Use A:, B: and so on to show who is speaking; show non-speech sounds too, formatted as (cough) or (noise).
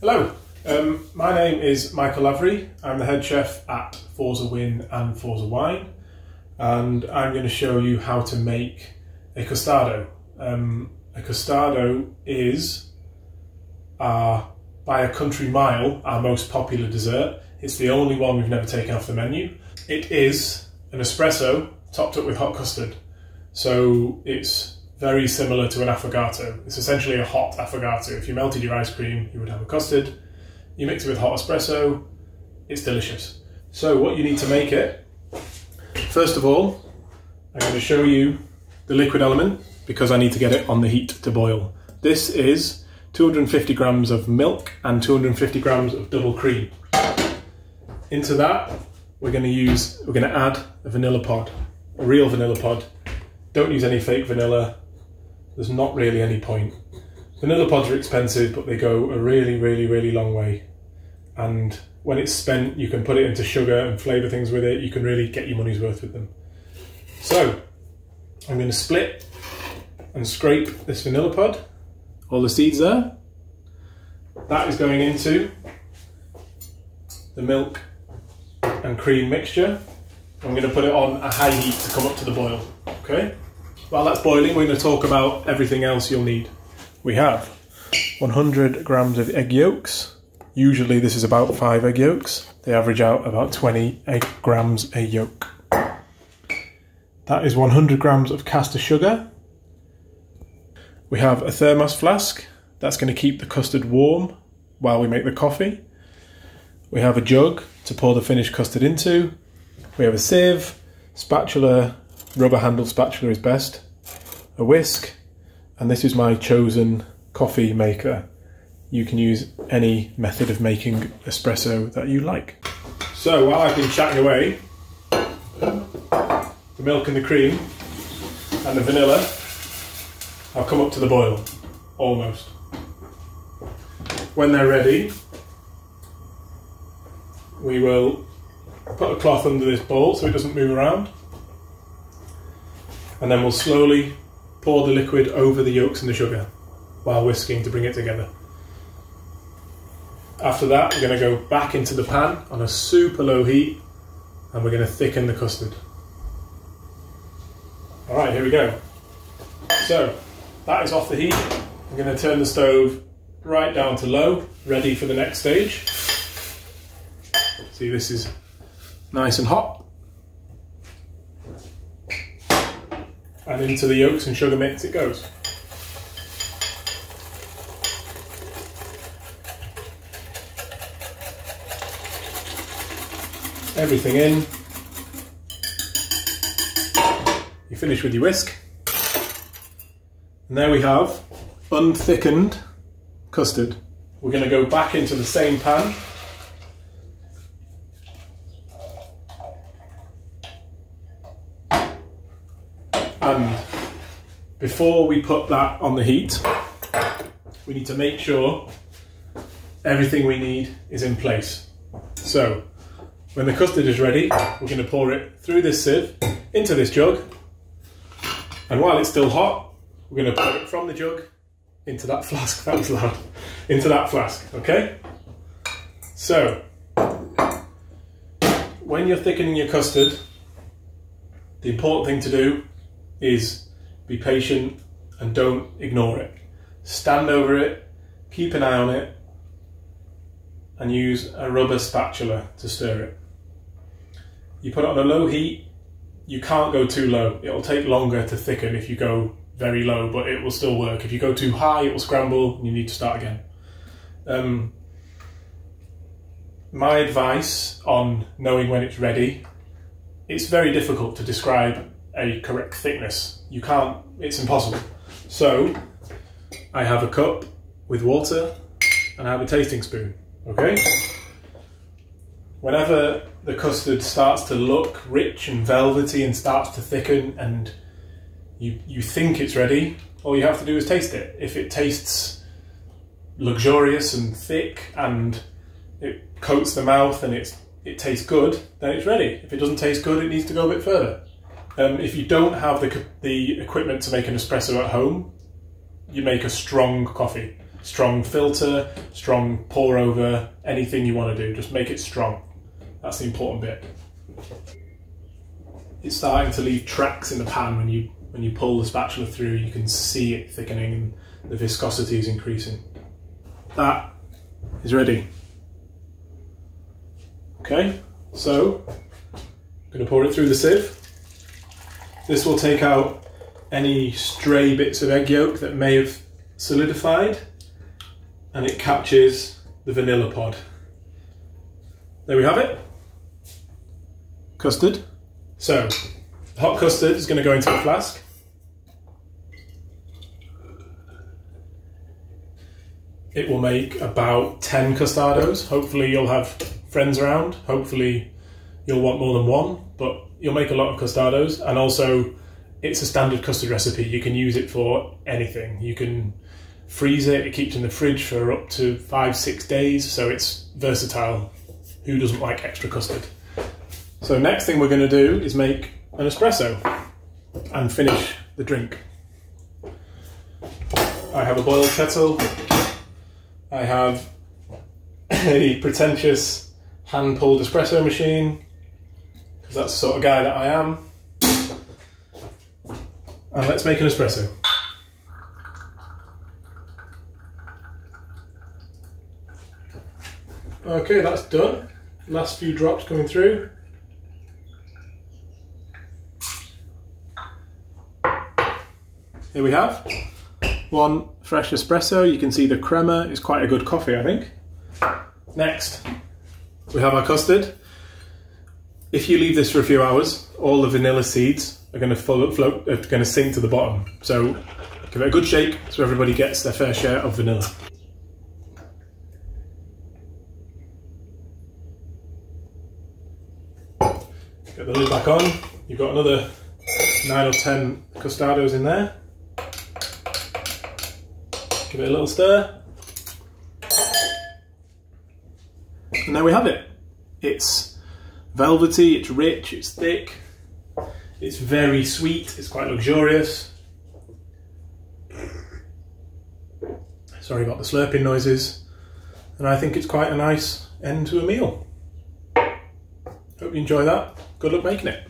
A: Hello, um, my name is Michael Lavery. I'm the head chef at Forza Win and Forza Wine, and I'm going to show you how to make a custardo. Um, a custardo is, uh, by a country mile, our most popular dessert. It's the only one we've never taken off the menu. It is an espresso topped up with hot custard. So it's very similar to an affogato. It's essentially a hot affogato. If you melted your ice cream, you would have a custard. You mix it with hot espresso, it's delicious. So what you need to make it, first of all, I'm going to show you the liquid element because I need to get it on the heat to boil. This is 250 grams of milk and 250 grams of double cream. Into that, we're going to use, we're going to add a vanilla pod, a real vanilla pod. Don't use any fake vanilla there's not really any point. Vanilla pods are expensive, but they go a really, really, really long way. And when it's spent, you can put it into sugar and flavour things with it. You can really get your money's worth with them. So, I'm going to split and scrape this vanilla pod. All the seeds there. That is going into the milk and cream mixture. I'm going to put it on a high heat to come up to the boil. Okay. While that's boiling, we're going to talk about everything else you'll need. We have 100 grams of egg yolks. Usually this is about five egg yolks. They average out about 20 egg grams a yolk. That is 100 grams of caster sugar. We have a thermos flask. That's going to keep the custard warm while we make the coffee. We have a jug to pour the finished custard into. We have a sieve, spatula, rubber handled spatula is best, a whisk, and this is my chosen coffee maker. You can use any method of making espresso that you like. So while I've been chatting away, the milk and the cream and the vanilla have come up to the boil, almost. When they're ready, we will put a cloth under this bowl so it doesn't move around and then we'll slowly pour the liquid over the yolks and the sugar while whisking to bring it together. After that, we're going to go back into the pan on a super low heat and we're going to thicken the custard. All right, here we go. So that is off the heat. I'm going to turn the stove right down to low, ready for the next stage. See, this is nice and hot. And into the yolks and sugar mix it goes. Everything in. You finish with your whisk. And there we have unthickened custard. We're going to go back into the same pan And before we put that on the heat, we need to make sure everything we need is in place. So when the custard is ready, we're going to pour it through this sieve into this jug. And while it's still hot, we're going to pour it from the jug into that flask. (laughs) That was loud. Into that flask, okay? So, when you're thickening your custard, the important thing to do is be patient and don't ignore it. Stand over it, keep an eye on it, and use a rubber spatula to stir it. You put it on a low heat, you can't go too low. It'll take longer to thicken if you go very low, but it will still work. If you go too high, it will scramble and you need to start again. Um, my advice on knowing when it's ready, it's very difficult to describe a correct thickness. You can't, it's impossible. So I have a cup with water and I have a tasting spoon, okay? Whenever the custard starts to look rich and velvety and starts to thicken and you, you think it's ready, all you have to do is taste it. If it tastes luxurious and thick and it coats the mouth and it's, it tastes good, then it's ready. If it doesn't taste good, it needs to go a bit further. Um, if you don't have the, the equipment to make an espresso at home, you make a strong coffee. strong filter, strong pour over, anything you want to do. Just make it strong. That's the important bit. It's starting to leave tracks in the pan when you when you pull the spatula through. You can see it thickening and the viscosity is increasing. That is ready. Okay, so I'm going to pour it through the sieve. This will take out any stray bits of egg yolk that may have solidified and it catches the vanilla pod. There we have it. Custard. So, hot custard is going to go into a flask. It will make about 10 custardos. Hopefully you'll have friends around. Hopefully you'll want more than one, but you'll make a lot of custardos. And also it's a standard custard recipe. You can use it for anything. You can freeze it, it keeps in the fridge for up to five, six days, so it's versatile. Who doesn't like extra custard? So next thing we're going to do is make an espresso and finish the drink. I have a boiled kettle. I have (coughs) a pretentious hand-pulled espresso machine because that's the sort of guy that I am. And let's make an espresso. Okay, that's done. Last few drops coming through. Here we have one fresh espresso. You can see the crema is quite a good coffee, I think. Next, we have our custard. If you leave this for a few hours, all the vanilla seeds are going to float, uh, float are going to sink to the bottom. So give it a good shake so everybody gets their fair share of vanilla. Get the lid back on. You've got another nine or ten custardos in there. Give it a little stir. And there we have it. It's velvety, it's rich, it's thick, it's very sweet, it's quite luxurious. Sorry about the slurping noises. And I think it's quite a nice end to a meal. Hope you enjoy that. Good luck making it.